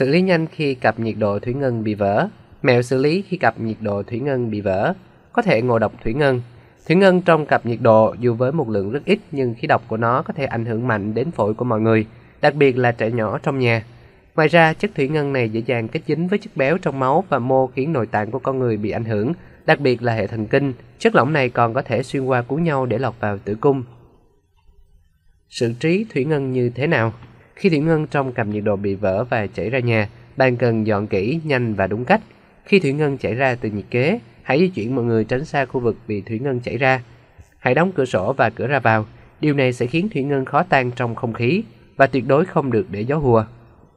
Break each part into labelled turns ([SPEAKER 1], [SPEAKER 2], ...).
[SPEAKER 1] Xử lý nhanh khi cặp nhiệt độ thủy ngân bị vỡ. Mẹo xử lý khi cặp nhiệt độ thủy ngân bị vỡ. Có thể ngộ độc thủy ngân. Thủy ngân trong cặp nhiệt độ dù với một lượng rất ít nhưng khí độc của nó có thể ảnh hưởng mạnh đến phổi của mọi người, đặc biệt là trẻ nhỏ trong nhà. Ngoài ra, chất thủy ngân này dễ dàng kết dính với chất béo trong máu và mô khiến nội tạng của con người bị ảnh hưởng, đặc biệt là hệ thần kinh. Chất lỏng này còn có thể xuyên qua cú nhau để lọt vào tử cung. Sự trí thủy ngân như thế nào? Khi thủy ngân trong cặp nhiệt độ bị vỡ và chảy ra nhà, bạn cần dọn kỹ, nhanh và đúng cách. Khi thủy ngân chảy ra từ nhiệt kế, hãy di chuyển mọi người tránh xa khu vực bị thủy ngân chảy ra. Hãy đóng cửa sổ và cửa ra vào. Điều này sẽ khiến thủy ngân khó tan trong không khí và tuyệt đối không được để gió hùa.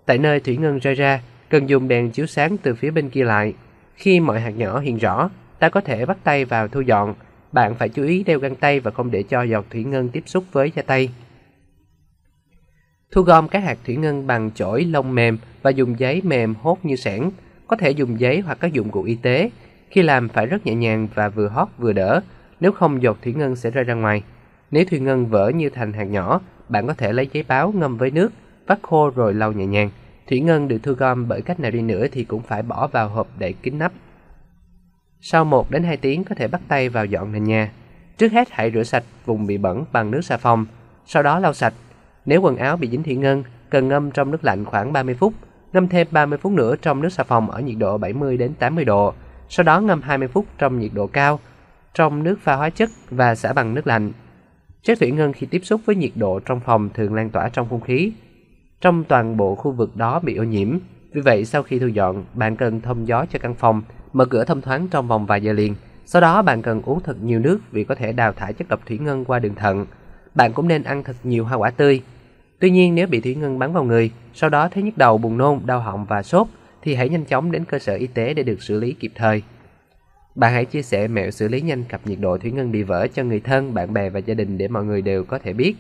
[SPEAKER 1] Tại nơi thủy ngân rơi ra, cần dùng đèn chiếu sáng từ phía bên kia lại. Khi mọi hạt nhỏ hiện rõ, ta có thể bắt tay vào thu dọn. Bạn phải chú ý đeo găng tay và không để cho giọt thủy ngân tiếp xúc với da tay. Thu gom các hạt thủy ngân bằng chổi lông mềm và dùng giấy mềm hốt như sẻn. Có thể dùng giấy hoặc các dụng cụ y tế. Khi làm phải rất nhẹ nhàng và vừa hót vừa đỡ, nếu không giọt thủy ngân sẽ rơi ra ngoài. Nếu thủy ngân vỡ như thành hạt nhỏ, bạn có thể lấy giấy báo ngâm với nước, vắt khô rồi lau nhẹ nhàng. Thủy ngân được thu gom bởi cách nào đi nữa thì cũng phải bỏ vào hộp để kín nắp. Sau 1 đến 2 tiếng có thể bắt tay vào dọn nền nhà. Trước hết hãy rửa sạch vùng bị bẩn bằng nước xà phòng, sau đó lau sạch. Nếu quần áo bị dính thủy ngân, cần ngâm trong nước lạnh khoảng 30 phút, ngâm thêm 30 phút nữa trong nước xà phòng ở nhiệt độ 70 đến 80 độ, sau đó ngâm 20 phút trong nhiệt độ cao trong nước pha hóa chất và xả bằng nước lạnh. Chất thủy ngân khi tiếp xúc với nhiệt độ trong phòng thường lan tỏa trong không khí, trong toàn bộ khu vực đó bị ô nhiễm. Vì vậy, sau khi thu dọn, bạn cần thông gió cho căn phòng, mở cửa thông thoáng trong vòng vài giờ liền. Sau đó bạn cần uống thật nhiều nước vì có thể đào thải chất độc thủy ngân qua đường thận. Bạn cũng nên ăn thật nhiều hoa quả tươi. Tuy nhiên nếu bị thủy ngân bắn vào người, sau đó thấy nhức đầu, buồn nôn, đau họng và sốt, thì hãy nhanh chóng đến cơ sở y tế để được xử lý kịp thời. Bạn hãy chia sẻ mẹo xử lý nhanh cặp nhiệt độ thủy ngân bị vỡ cho người thân, bạn bè và gia đình để mọi người đều có thể biết.